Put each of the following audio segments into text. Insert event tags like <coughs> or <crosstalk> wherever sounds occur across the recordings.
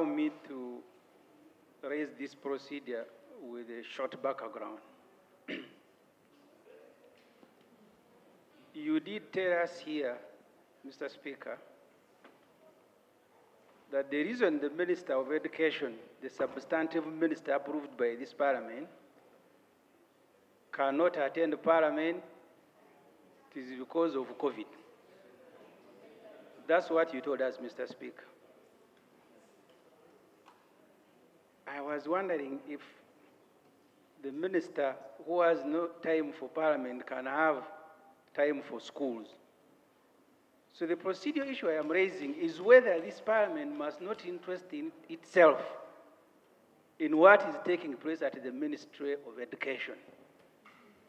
allow me to raise this procedure with a short background. <clears throat> you did tell us here, Mr. Speaker, that the reason the Minister of Education, the substantive minister approved by this Parliament, cannot attend Parliament is because of COVID. That's what you told us, Mr. Speaker. I was wondering if the minister who has no time for parliament can have time for schools. So the procedural issue I am raising is whether this parliament must not interest in itself in what is taking place at the Ministry of Education.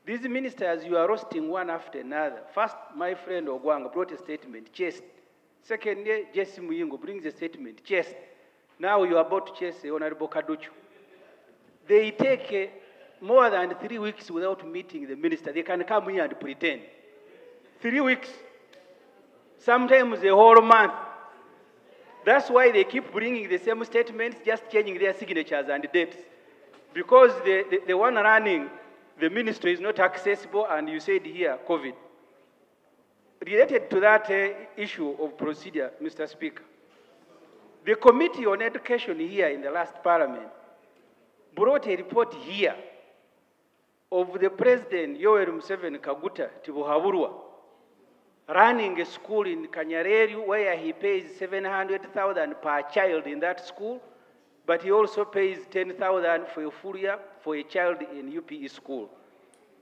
These ministers, you are roasting one after another. First, my friend Ogwang brought a statement, chest. Secondly, Jesse Muyingo brings a statement, chest. Now you are about to chase the Honorable Kaducu. They take uh, more than three weeks without meeting the minister. They can come here and pretend. Three weeks. Sometimes a whole month. That's why they keep bringing the same statements, just changing their signatures and dates. Because the, the, the one running the ministry is not accessible, and you said here, COVID. Related to that uh, issue of procedure, Mr. Speaker, the Committee on Education here in the last Parliament brought a report here of the President Yoweri Museveni Kaguta Tibuhaburwa running a school in Kanyareru where he pays 700,000 per child in that school, but he also pays 10,000 for a full year for a child in UPE school.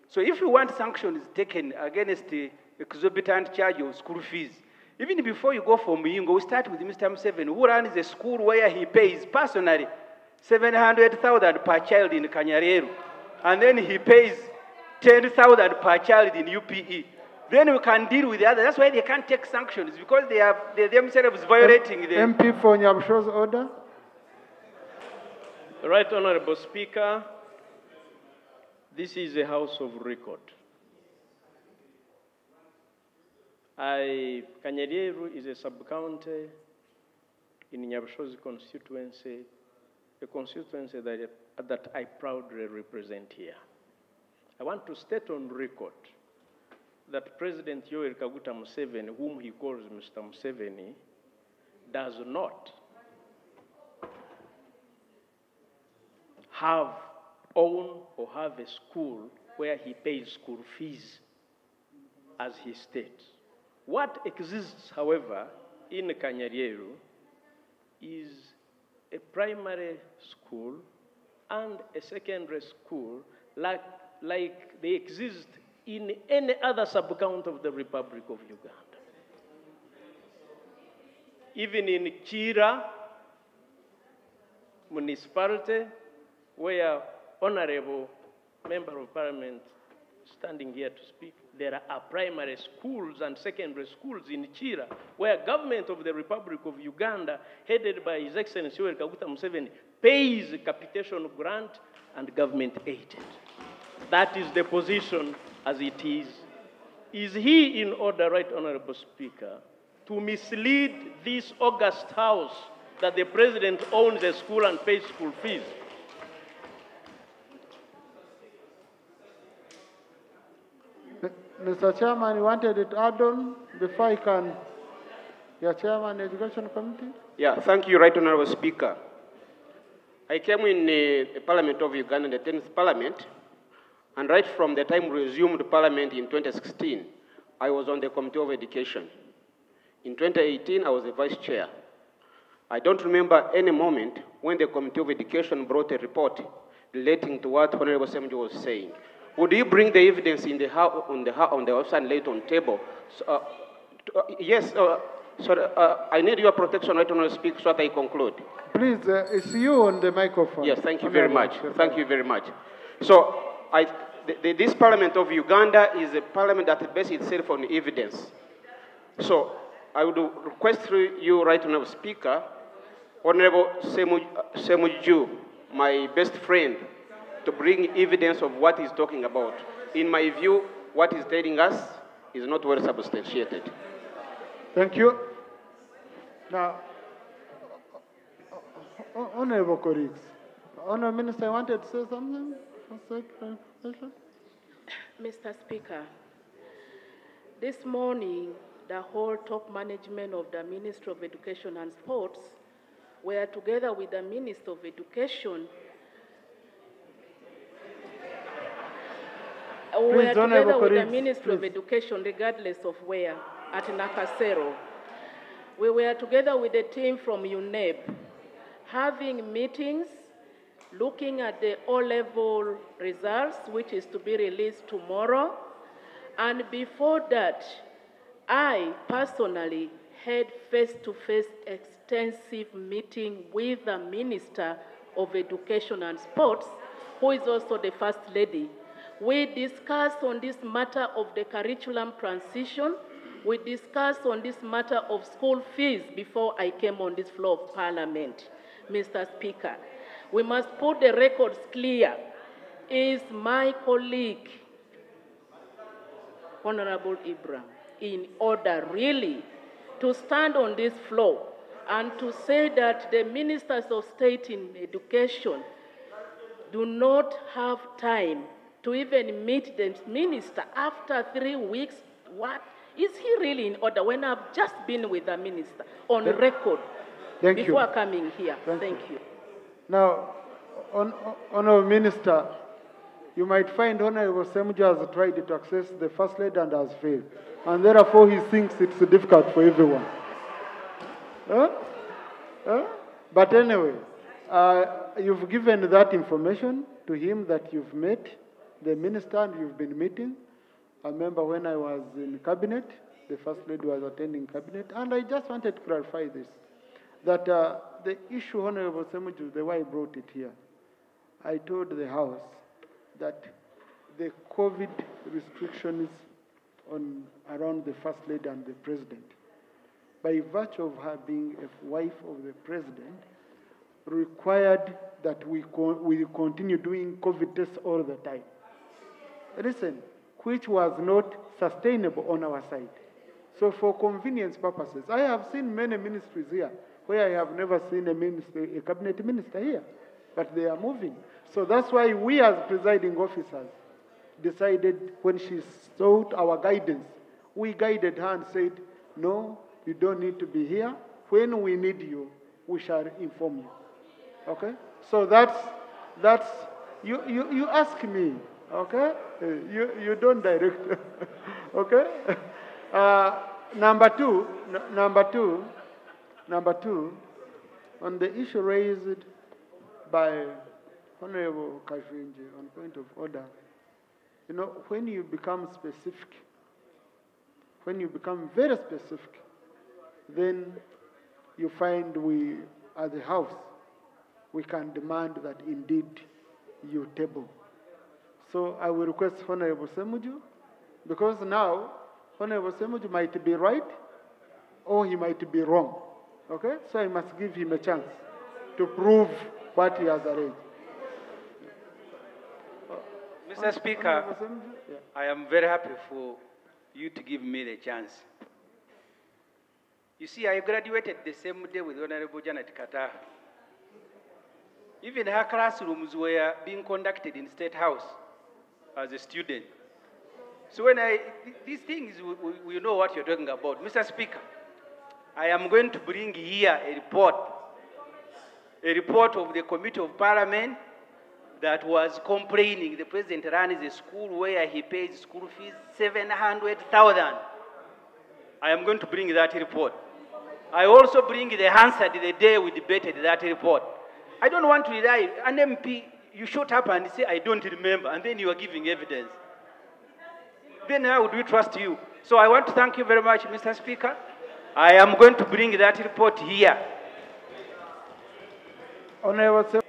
So if you want sanctions taken against the exorbitant charge of school fees, even before you go for Muyingo, we start with Mr. Museveni, who runs a school where he pays personally 700,000 per child in Kanyareru, and then he pays 10,000 per child in UPE. Then we can deal with the other. That's why they can't take sanctions, because they are they themselves violating the... MP for Nyabushozi order. Right Honorable Speaker, this is a house of record. I, Kanyareru is a sub-county in Nyabushozi constituency, a constituency that, that I proudly represent here. I want to state on record that President Yoweri Kaguta Museveni, whom he calls Mr. Museveni, does not have own or have a school where he pays school fees as he states. What exists, however, in Kanyareru is a primary school and a secondary school like, like they exist in any other sub-county of the Republic of Uganda. Even in Kira municipality, where honorable member of parliament standing here to speak, there are primary schools and secondary schools in Kira where government of the Republic of Uganda, headed by His Excellency Yoweri Kaguta Museveni, pays a capitation grant and government aided. That is the position as it is. Is he in order, right honorable speaker, to mislead this august house that the president owns a school and pays school fees? Mr. Chairman, you wanted it add on before I can. Your Chairman, Education Committee? Yeah, thank you, Right Honorable Speaker. I came in uh, the Parliament of Uganda, the 10th Parliament, and right from the time we resumed Parliament in 2016, I was on the Committee of Education. In 2018, I was the Vice Chair. I don't remember any moment when the Committee of Education brought a report relating to what Honorable Ssemujju was saying. Would you bring the evidence in the house, on the on the website and lay it on table? So, uh, to, uh, yes, uh, so uh, I need your protection right on speak so that I conclude. Please, uh, it's you on the microphone. Yes, thank you very much. Thank you very much. So, I, the, the, this Parliament of Uganda is a parliament that bases itself on evidence. So, I would request through you, right honorable speaker, Honorable Semu, Ssemujju, my best friend, to bring evidence of what he's talking about. In my view, what he's telling us is not well substantiated. Thank you. Now, uh, uh, honorable colleagues, Honorable Minister, I wanted to say something. For sake of clarification. Mr. Speaker, this morning, the whole top management of the Ministry of Education and Sports were together with the Minister of Education. Were Please, Honorable together with the Ministry of. Education, regardless of where, at Nakasero. We were together with the team from UNEB, having meetings, looking at the O-level results, which is to be released tomorrow. And before that, I personally had face-to-face extensive meeting with the Minister of Education and Sports, who is also the First Lady. We discussed on this matter of the curriculum transition. We discussed on this matter of school fees before I came on this floor of Parliament, Mr. Speaker. We must put the records clear. Is my colleague, Honorable Ibrahim, in order really to stand on this floor and to say that the ministers of state in education do not have time to even meet the minister after three weeks. What? Is he really in order when I've just been with the minister on record Thank you. before coming here? Thank Thank you. you. Now, hon- Honorable Minister, you might find Honorable Ssemujju has tried to access the First Lady and has failed. And therefore, he thinks it's difficult for everyone. Huh? Huh? But anyway, uh, you've given that information to him that you've met the minister you've been meeting. I remember when I was in cabinet, the First Lady was attending cabinet, and I just wanted to clarify this that uh, the issue, Honorable Ssemujju, the way I brought it here, I told the House that the COVID restrictions on around the First Lady and the President, by virtue of her being a wife of the President, required that we, co- we continue doing COVID tests all the time. Listen, which was not sustainable on our side. So for convenience purposes, I have seen many ministries here where I have never seen a minister, a cabinet minister here, but they are moving. So that's why we as presiding officers decided when she sought our guidance, we guided her and said, no, you don't need to be here. When we need you, we shall inform you. Okay? So that's, that's you, you, you ask me, okay? You, you don't direct, <laughs> okay? Uh, number two, number two, number two, on the issue raised by Honorable Kajwengye on point of order, you know, when you become specific, when you become very specific, then you find we, as a house, we can demand that indeed you table. So I will request Honorable Ssemujju, because now Honorable Ssemujju might be right or he might be wrong. Okay? So I must give him a chance to prove what he has arranged. Uh, Mr. Speaker, Yeah. I am very happy for you to give me the chance. You see, I graduated the same day with Honorable Janet Kataaha. Even her classrooms were being conducted in State House as a student. So when I, these things, we, we, know what you're talking about. Mr. Speaker, I am going to bring here a report, a report of the Committee of Parliament that was complaining the president runs a school where he pays school fees 700,000. I am going to bring that report. I also bring the answer the day we debated that report. I don't want to rely, an MP, you shut up and say, I don't remember, and then you are giving evidence. Then how would we trust you? So I want to thank you very much, Mr. Speaker. I am going to bring that report here. Honorable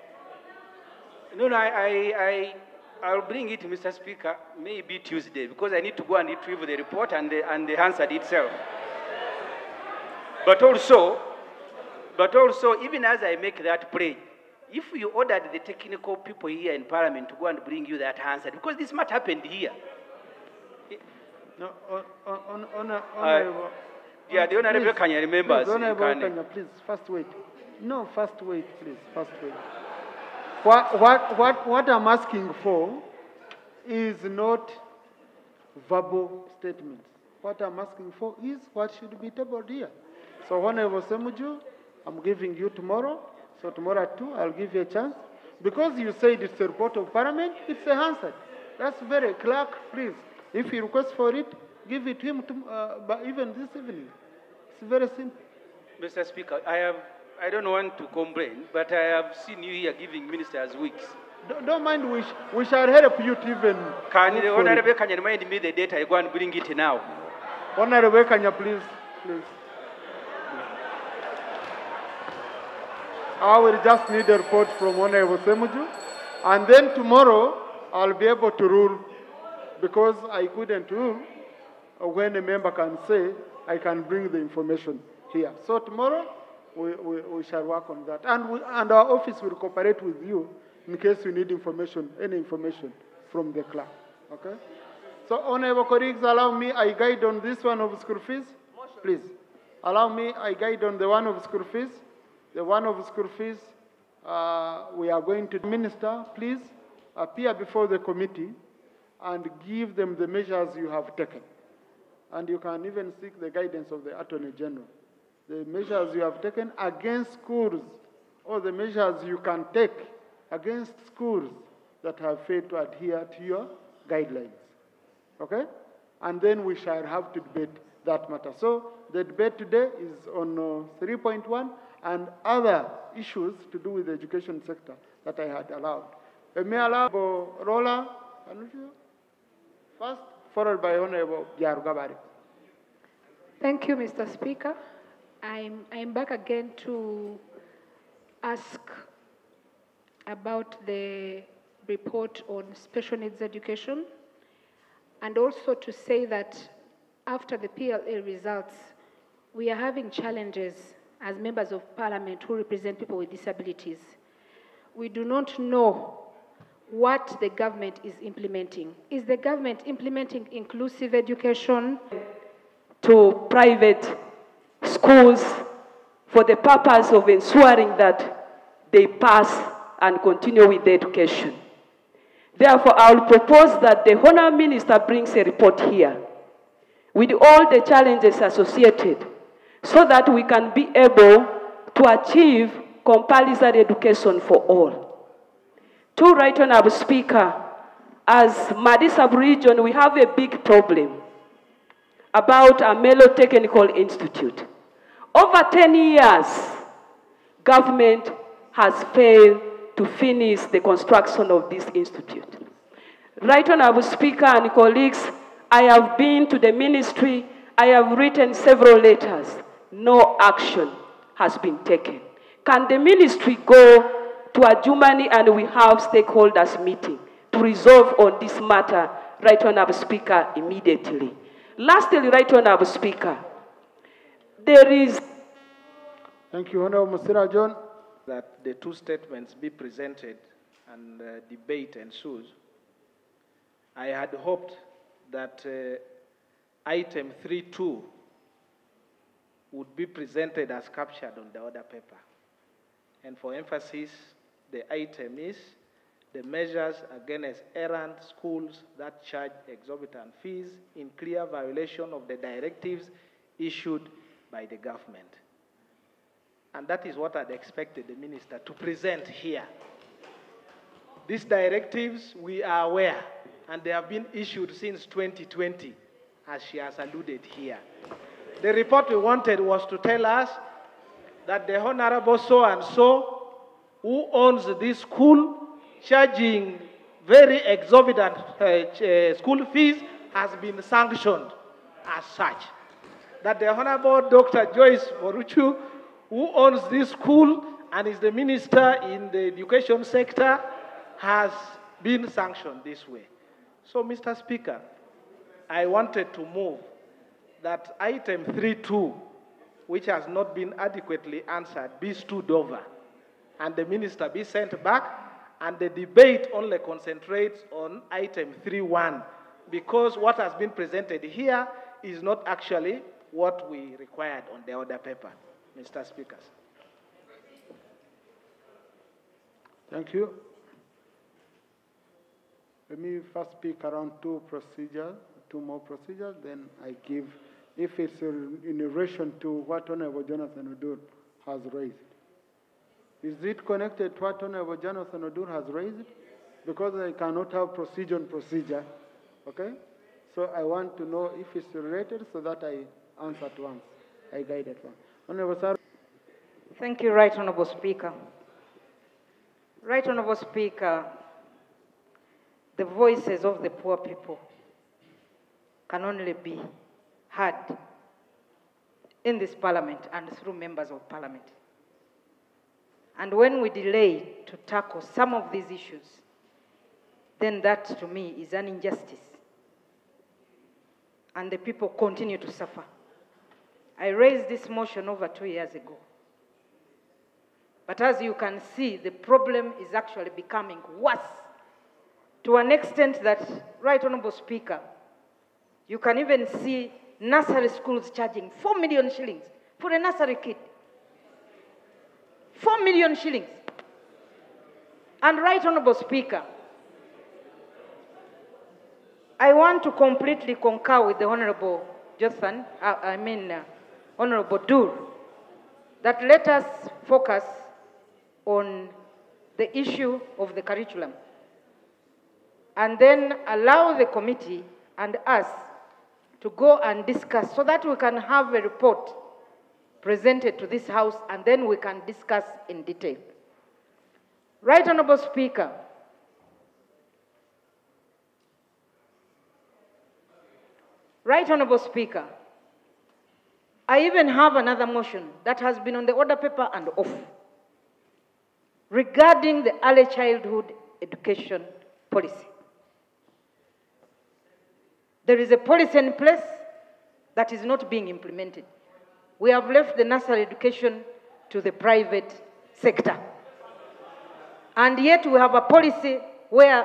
No, no, I, I, I, I'll bring it, Mr. Speaker, maybe Tuesday, because I need to go and retrieve the report and the, and the answer itself. But also, but also, even as I make that plea, if you ordered the technical people here in Parliament to go and bring you that answer, because this might happened here. No, on, on, on, on, Uh, honorable. yeah, the Honorable Kanya remembers, Please, Honorable Kanya, please, first wait. No, first wait, please. First wait. What, what, what, what I'm asking for is not verbal statements. What I'm asking for is what should be tabled here. So, Honorable Ssemujju, I'm giving you tomorrow. So, tomorrow at 2, I'll give you a chance. Because you said it's a report of Parliament, it's a answer. That's very clerk, please. If he requests for it, give it to him to, uh, even this evening. It's very simple. Mr. Speaker, I have, I don't want to complain, but I have seen you here giving ministers weeks. Don't, don't mind, we, sh- we shall help you to even. Can look the for it. Honorable Kanya remind me the date I go and bring it now? Honorable Kanya, please, please. I will just need a report from Honorable Ssemujju, and then tomorrow I'll be able to rule, because I couldn't rule uh, when a member can say, I can bring the information here. So tomorrow, we, we, we shall work on that. And, we, and our office will cooperate with you in case you need information, any information from the clerk, okay? So, honorable colleagues, allow me, I guide on this one of school fees. Please. Allow me, I guide on the one of school fees. The one of school fees, uh, we are going to minister. Please appear before the committee and give them the measures you have taken. And you can even seek the guidance of the Attorney General. The measures you have taken against schools, or the measures you can take against schools that have failed to adhere to your guidelines. Okay? And then we shall have to debate that matter. So the debate today is on uh, 3.1 and other issues to do with the education sector that I had allowed. Uh, Rola first, followed by Honorable Gyarugabari. Thank you, Mr. Speaker. I'm, I'm back again to ask about the report on special needs education and also to say that after the PLE results, we are having challenges as members of parliament who represent people with disabilities. We do not know what the government is implementing. Is the government implementing inclusive education? to private schools for the purpose of ensuring that they pass and continue with the education. Therefore, I will propose that the Honourable Minister brings a report here with all the challenges associated so that we can be able to achieve compulsory education for all. To Right Honourable Speaker, as Madi sub-region, we have a big problem about Amelo Technical Institute. Over 10 years, government has failed to finish the construction of this institute. Right Honorable Speaker and colleagues, I have been to the ministry, I have written several letters. No action has been taken. Can the ministry go to Adjumani and we have stakeholders meeting to resolve on this matter, Right Honorable Speaker, immediately? Lastly, Right Honorable Speaker, there is Thank you, Honorable Musira John. that the two statements be presented and uh, debate ensues. I had hoped that uh, item 3.2 would be presented as captured on the order paper. And for emphasis, the item is the measures against errant schools that charge exorbitant fees in clear violation of the directives issued by the government. And that is what I'd expected the minister to present here. These directives, we are aware, and they have been issued since 2020, as she has alluded here. The report we wanted was to tell us that the Honorable so and so, who owns this school, charging very exorbitant uh, uh, school fees, has been sanctioned as such. That the Honorable Dr. Joyce Moriku, who owns this school and is the minister in the education sector, has been sanctioned this way. So, Mr. Speaker, I wanted to move that item 3.2, which has not been adequately answered, be stood over and the minister be sent back and the debate only concentrates on item 3.1 because what has been presented here is not actually what we required on the order paper, Mr. Speakers. Thank you. Let me first speak around two procedures, two more procedures, then I give, if it's in relation to what Honorable Jonathan Odur has raised. Is it connected to what Honorable Jonathan Odur has raised? Because I cannot have procedure on procedure, okay? So I want to know if it's related so that I answer at once. I guide at once. Honorable Sir. Thank you, Right Honorable Speaker. Right Honorable Speaker, the voices of the poor people can only be heard in this parliament and through members of parliament. And when we delay to tackle some of these issues, then that to me is an injustice. And the people continue to suffer. I raised this motion over two years ago. But as you can see, the problem is actually becoming worse to an extent that, Right Honorable Speaker, you can even see nursery schools charging 4 million shillings for a nursery kid. 4 million shillings. And, Right Honorable Speaker, I want to completely concur with the Honorable Jothan, uh, I mean, uh, Honorable Dur, that let us focus on the issue of the curriculum and then allow the committee and us to go and discuss so that we can have a report presented to this House and then we can discuss in detail. Right Honorable Speaker, Right Honorable Speaker, I even have another motion that has been on the order paper and off regarding the early childhood education policy. There is a policy in place that is not being implemented. We have left the nursery education to the private sector. And yet we have a policy where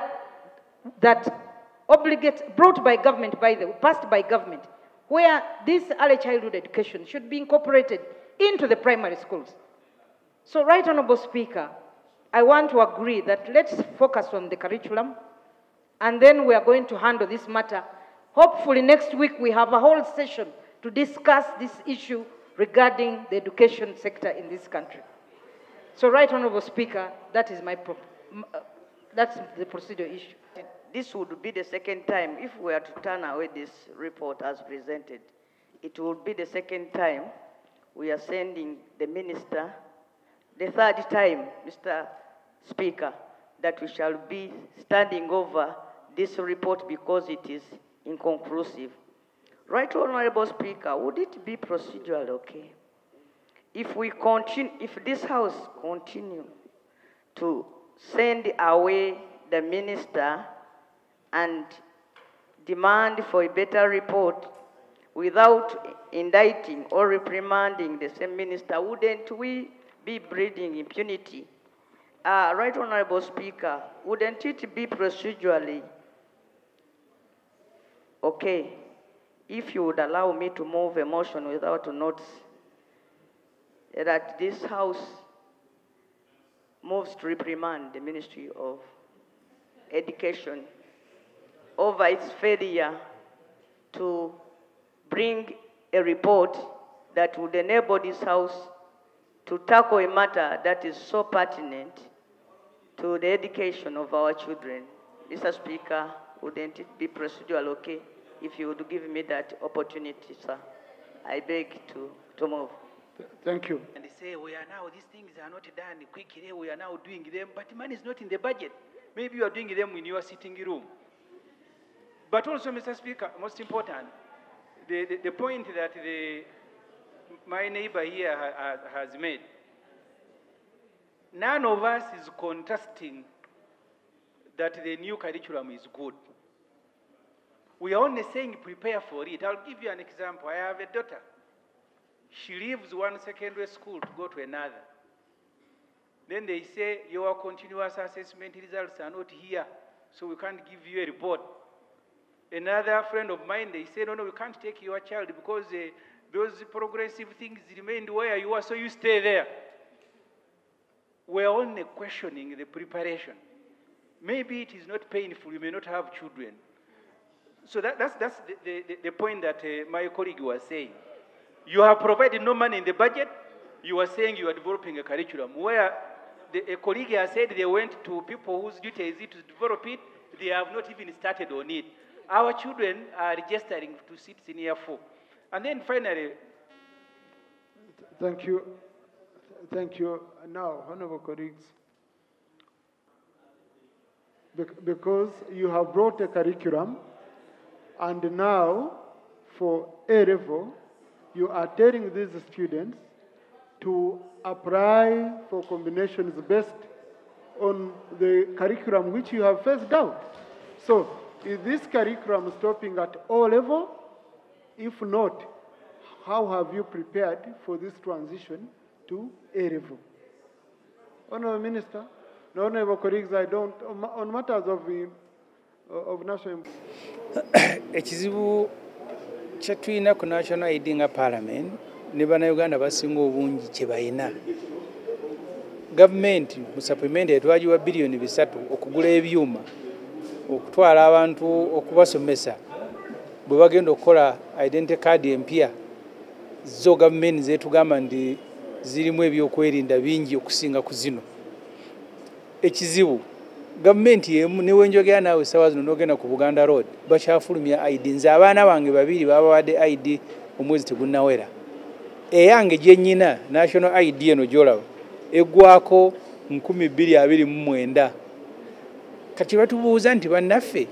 that brought by government, by the, passed by government, where this early childhood education should be incorporated into the primary schools. So, Right Honorable Speaker, I want to agree that let's focus on the curriculum, and then we are going to handle this matter. Hopefully, next week we have a whole session to discuss this issue regarding the education sector in this country. So, Right Honorable Speaker, that is my uh, that's the procedure issue. This would be the second time, if we are to turn away this report as presented, it will be the second time we are sending the minister, the third time, Mr. Speaker, that we shall be standing over this report because it is inconclusive. Right Honorable Speaker, would it be procedural okay? If we continue, if this House continue to send away the minister and demand for a better report without indicting or reprimanding the same minister, wouldn't we be breeding impunity? Uh, right Honorable Speaker, wouldn't it be procedurally okay if you would allow me to move a motion without notice that this House moves to reprimand the Ministry of Education over its failure to bring a report that would enable this House to tackle a matter that is so pertinent to the education of our children. Mr. Speaker, wouldn't it be procedural okay if you would give me that opportunity, sir? I beg to, to move. Thank you. And they say, we are now, these things are not done quickly, we are now doing them, but money is not in the budget. Maybe you are doing them in your sitting room. But also, Mr. Speaker, most important, the, the, the point that the, my neighbor here ha, ha, has made, none of us is contesting that the new curriculum is good. We are only saying prepare for it. I'll give you an example. I have a daughter. She leaves one secondary school to go to another. Then they say, Your continuous assessment results are not here, so we can't give you a report. Another friend of mine, they say, No, no, we can't take your child because uh, those progressive things remained where you are, so you stay there. we're only questioning the preparation. Maybe it is not painful, you may not have children. So that, that's, that's the, the, the point that uh, my colleague was saying. You have provided no money in the budget, you are saying you are developing a curriculum where the, a colleague has said they went to people whose duty is it to develop it, they have not even started on it. Our children are registering to sit in year four. And then finally, Thank you. Thank you. Now, honorable colleagues, because you have brought a curriculum, and now for A level, you are telling these students to apply for combinations based on the curriculum which you have phased out. So, is this curriculum stopping at O level? If not, how have you prepared for this transition to A level? Honorable Minister, no, honorable colleagues, I don't, on matters of, <coughs> ekizibu kye tulina ku national id nga parliament ne bannayuganda basinga obungi kye balina gavumenti mu supplement etwagiwa biliyoni bisatu okugula ebyuma okutwala abantu okubasomesa bwe bagenda okukola identity card empya zo gavumenti zetugamba nti zirimu ebyokwerinda bingi okusinga ku zino. Ekizibu gavumenti yemu newenjogera naawe sawa zino nogenda ku buganda road bakyafulumya id nze abaana bange babiri babawadde id omwezi tegunnawera. Eyange gyenyina national id eno gyolaba eggwako 229 kati batubuuza nti bannaffe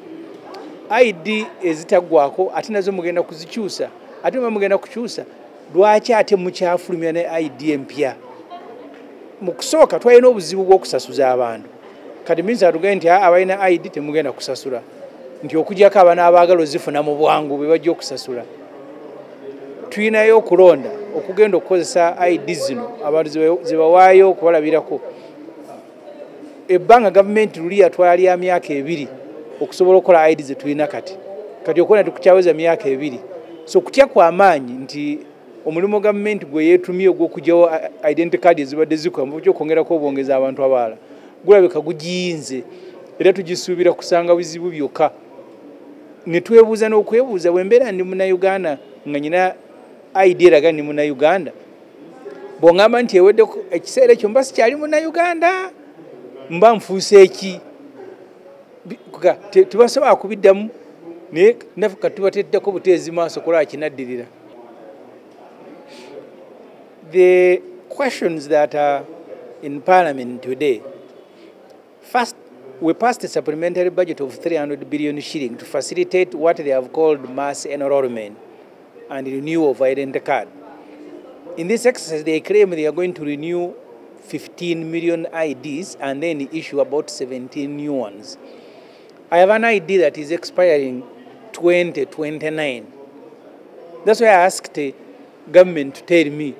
id ezitaggwako ate nazo mugenda kuzikyusa? Ate mba mugenda kukyusa lwaki ate mukyafulumya ne id empya? Mu kusooka twalina obuzibu bw'okusasuza abantu kati minsi atugende nti "Ah, abalina id temugenda kusasula. Nti okugyako abaana abaagala ozifuna mu bwangu bwe bajja okusasula. Tulinayo okulonda okugenda okukozesa id zino abantu zibawaayo okubalabirako. Ebbanga gavumenti luli yatwala lya myaka ebiri okusobola okukola id zetulina kati. Kati okubona tukukyaweza myaka ebiri. So kutya kwamaanyi nti omulimu gavumenti gwe yeetumye ogw'okugyawo identity card ezibadde zikola mu okwongerako obwongeza abantu abalala gulabika gugiyinze era tugisuubira kusanga bizibu byokka. Ne twebuuza n'okwebuuza bwe mbeera ndi munauganda nga nyina id eraga ndi munauganda bw'oŋŋamba nti eweddeku ekiseera ekyo mba sikyali munauganda mba nfuuse eki? Tebasobola kubiddamu? Naye naffe kati tubateddeko buteezi maaso kulaba kinaddirira the questions that are in parliament today first we passed a supplementary budget of 300 billion shilling to facilitate what they have called mass enrollment and renewal of identity card in this exercise they claim they are going to renew 15 million ids and then issue about 17 new ones I have an ID that is expiring 2029. That's why I asked the government to tell me,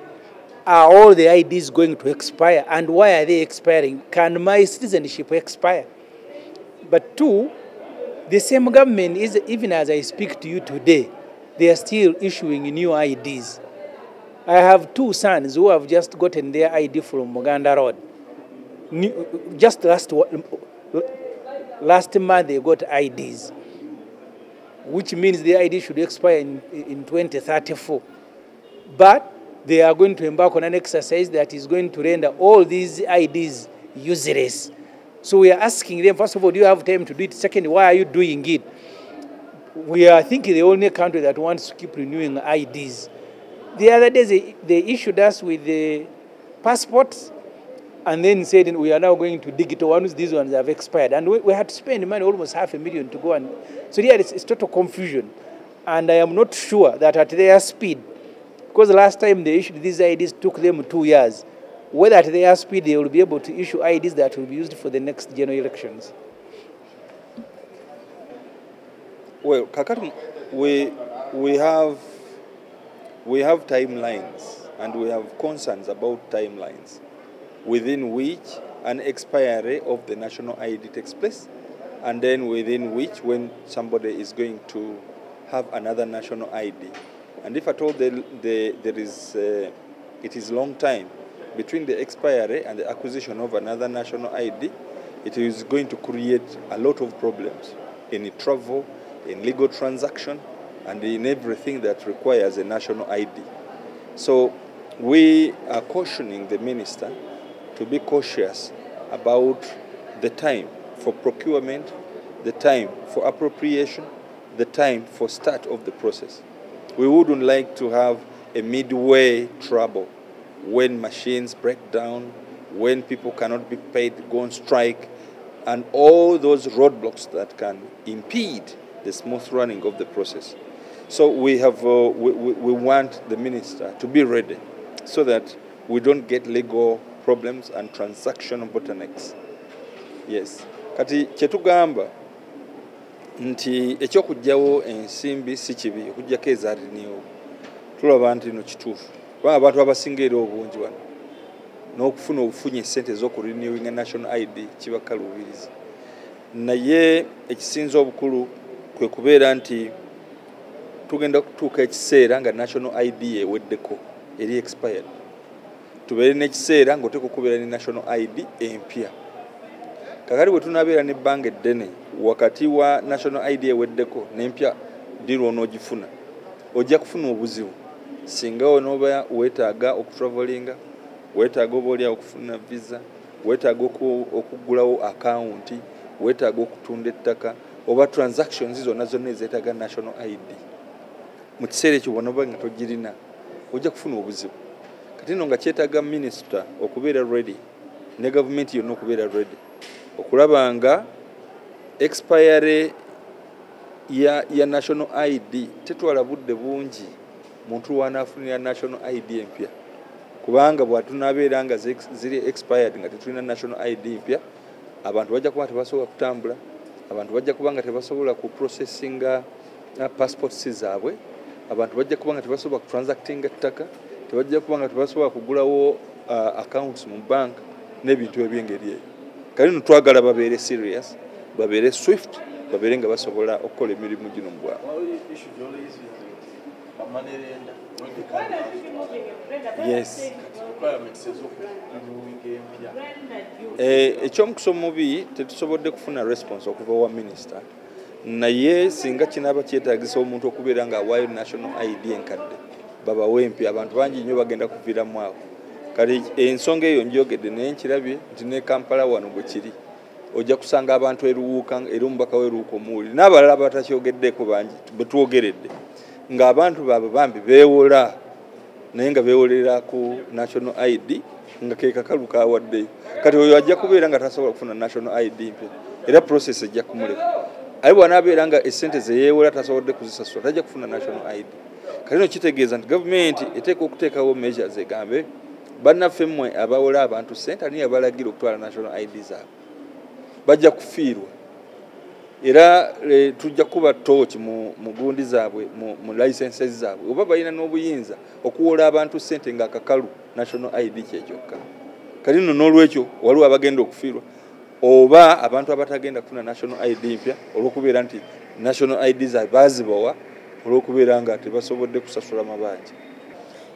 are all the IDs going to expire and why are they expiring? Can my citizenship expire? But two, the same government is, even as I speak to you today, they are still issuing new IDs. I have two sons who have just gotten their ID from Buganda Road. New- Just last last month they got IDs, which means the ID should expire in, in 2034. But they are going to embark on an exercise that is going to render all these IDs useless. So we are asking them, first of all, do you have time to do it? Second, why are you doing it? We are, I think, the only country that wants to keep renewing IDs. The other day, they, they issued us with the passports and then said we are now going to digital ones, these ones have expired. And we, we had to spend money, almost half a million to go and. So here it's, it's total confusion. And I am not sure that at their speed, because last time they issued these IDs took them two years, whether at their speed they will be able to issue IDs that will be used for the next general elections. Well, Kakati, we, we, have, we have timelines and we have concerns about timelines within which an expiry of the national ID takes place and then within which when somebody is going to have another national ID. And if at all there, there, there is, uh, it is long time, between the expiry and the acquisition of another national ID, it is going to create a lot of problems in travel, in legal transaction, and in everything that requires a national ID. So we are cautioning the minister to be cautious about the time for procurement, the time for appropriation, the time for start of the process. We wouldn't like to have a midway trouble when machines break down, when people cannot be paid, go on strike, and all those roadblocks that can impede the smooth running of the process. So we have, uh, we, we, want the minister to be ready so that we don't get legal problems and transaction bottlenecks. Yes. Kati kyetugamba nti ekyokugyawo ensimbi si kibi okuggyako ezaaliniwo tulaba nti no kituufu. Kubanga abantu abasinga era obungi wano n'okufuna obufunyi esente ez'okurenewinga national id kibakaluubiriza naye ekisinza obukulu kwe kubeera nti tugenda kutuuka ekiseera nga national id eweddeko eri expired. Tubeere n'ekiseera ng'oteeka okubeera ne national id empya kakati bwe tunaabeera n'ebbanga eddene wakati wa national id eweddeko n'empya dirwa onoogifuna ojja kufuna obuzibu. Singa onooba weetaaga okutravalinga weetaaga oba oliawo okufuna visa weetaaga okuggulawo akawunti weetaaga okutunda ettaka oba transactions zonna zonna ezeetaaga national id mu kiseera ekyo bwonoba nga togirina ojja kufuna obuzibu. Kati nno nga kyetaaga minisita okubeera ready ne gavumenti yonna okubeera ready okulaba nga expire ya, ya national id tetwala budde bungi muntu wanaafunira national id empya. Kubanga bwatunaabeera nga ziri expired nga tetulina national id mpya abantu bajja kuba tebasobola kutambula abantu bajja kuba nga tebasobola kuprocessinga uh, passports zaabwe abantu bajja kuba nga tebasobola kutransactinga ettaka tebajja kuba nga tebasobola kugulawo uh, accounts mu bank n'ebintu ebyengeri eyo kale no twagala babeere serious babeere swift babeere nga basobola okukola emirimu gino mu bwabwe yes. ekyomukisa omubi tetusobodde kufuna response okuva wa minisita. Naye singa kinaaba kyetagisa omuntu okubeera nga awaayo national id enkadde babawe empya. Abantu bangi nnyo bagenda kuviiramu awo kale ensonga eyo njogedde naye nkirabye nti ne kampala wano bwe kiri. Ojja kusanga abantu eruwuuka era omubaka w'eruwuuka omuwuli n'abalala batakyogeddeko bangi betwogeredde ng'abantu baabwe bambi beewola naye nga beewolera ku national id nga ke kakalu kawaddeyo kati oyo ajja kubeera nga tasobola kufuna national id mpya era process ejja kumuleka. Aye bwanaabeera nga essente zeyeewola tasobodde kuzisasula tajja kufuna national id kati no kitegeeza nti gavumenti eteeka okuteekawo measures egambe bannaffe mmwe abawola abantu sente ani yabalagira okutwala national id zaabwe bajja kufiirwa. Era e, tujja kuba tooki mu, gundi zaabwe mu licenses zaabwe. Oba balina n'obuyinza okuwola abantu sente nga akakalu national id kyekyokka kati nno n'olwekyo waliwo abagenda okufiirwa. Oba abantu abatagenda kufuna national id mpya olw'okubeera nti national id zaabwe baazibawa olw'okubeera nga tebasobodde kusasula mabanja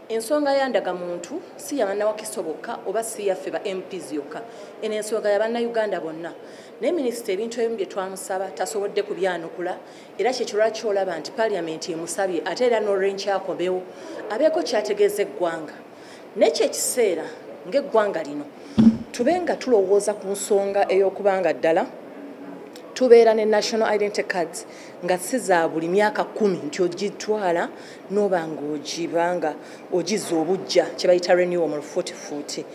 ensonga ya ndagamuntu si yabannawakisa bokka oba si yaffe ba mps yokka eno ensonga yabannayuganda bonna. Naye minisita ebintu ebimu bye twamusaba tasobodde kubyanukula era kyekirwaki olaba nti paliamenti emusabye ate era n'olwenkyakomewo abeeko kyategeeza eggwanga. Nekyo ekiseera ng'eggwanga lino tube nga tulowooza ku nsonga ey'okubanga ddala tubeera ne national identity cards nga si za buli myaka kumi nti ogitwala noba nga ogibanga ogiza obujja kye bayita renewal mu lufuutifuuti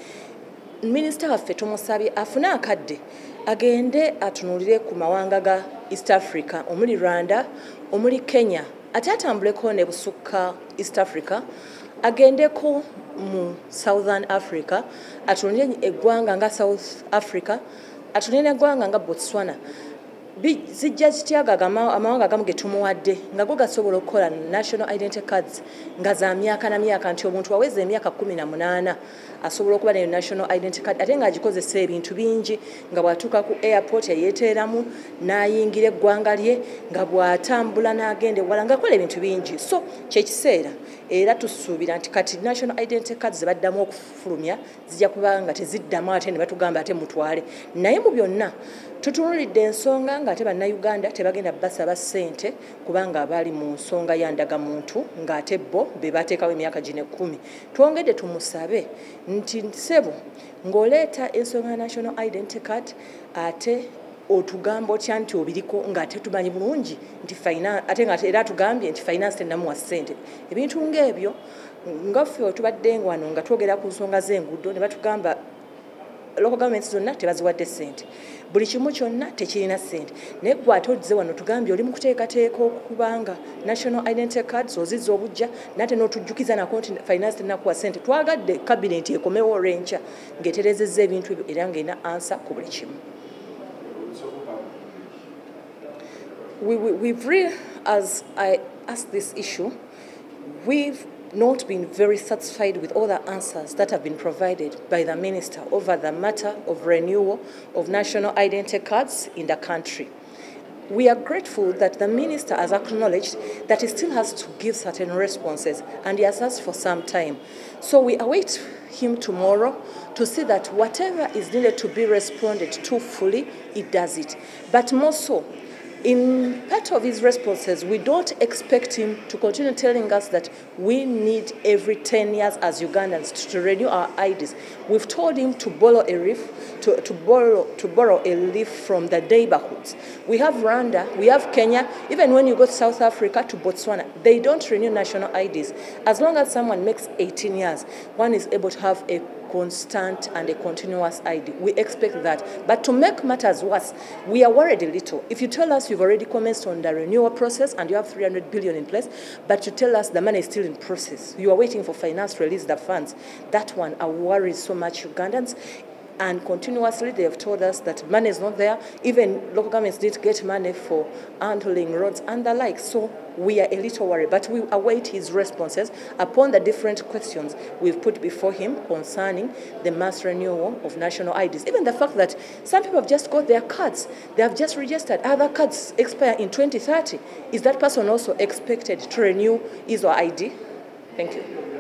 minisita waffe tumusabye afune akadde agende atunuulire ku mawanga ga east africa omuli rwanda omuli kenya ate atambuleko ne busukka east africa agendeko mu southern africa atunulire eggwanga nga south africa atunulire eggwanga nga botswana zijja zityaga amawanga agamu ge tumuwadde nga go gasobola okukola national identity cards nga za myaka na myaka nti omuntu aweza emyaka kumi na munaana asobola okuba neyo national identity card ate ng'agikozesa ebintu bingi nga bw'atuuka ku airport eyeeteeramu n'ayingira eggwanga lye nga bw'atambula n'agenda ewala ng'akola ebintu bingi. So kyekiseera era tusuubira nti kati national identity cards zebaddamu okufulumya zijja kuba nga teziddamu ate ne batugamba ate mutwale. Naye mu byonna tutunulidde ensonga ng'ate bannayuganda tebagenda basaba ssente kubanga abaali mu nsonga ya ndagamuntu ng'ate bo be bateekawo emyaka gino ekkumi. Twongedde tumusabe nti ssebo ng'oleeta ensonga ya national identity card ate otugamba otya nti obiriko ng'ate tumanyi bulungi nti ate nga era atugambye nti finance tenamuwa ssente. Ebintu ng'ebyo nga ffe otubadde wano nga twogera ku nsonga z'enguudo ne batugamba local governments zonna tebaziwadde ssente. Buli kimu kyonna tekirina ssente. Naye gwe ate ozze wano tugambye oli mu kuteekateeka okubanga national identity cards ozizza obujja nate n'otujjukiza nako nti finance tenakuwa ssente. Twagadde kabineti ekomewo olwenkya ng'eterezezza ebintu ebyo era ng'erina ansa ku buli kimu we, we, we've as I asked this issue, we've not been very satisfied with all the answers that have been provided by the minister over the matter of renewal of national identity cards in the country. We are grateful that the minister has acknowledged that he still has to give certain responses and he has asked for some time. So we await him tomorrow to see that whatever is needed to be responded to fully, he does it. But more so, in part of his responses, we don't expect him to continue telling us that we need every 10 years as Ugandans to, renew our IDs. We've told him to borrow a leaf, to, to, borrow, to borrow a leaf from the neighborhoods. We have Rwanda, we have Kenya, even when you go to South Africa, to Botswana, they don't renew national IDs. As long as someone makes 18 years, one is able to have a constant and a continuous ID. We expect that. But to make matters worse, we are worried a little. If you tell us you've already commenced on the renewal process and you have 300 billion in place, but you tell us the money is still in process, you are waiting for finance to release the funds, that one I worries so much Ugandans and continuously they have told us that money is not there. Even local governments did get money for handling roads and the like. So we are a little worried, but we await his responses upon the different questions we've put before him concerning the mass renewal of national IDs. Even the fact that some people have just got their cards, they have just registered, other cards expire in 2030. Is that person also expected to renew his or ID? Thank you.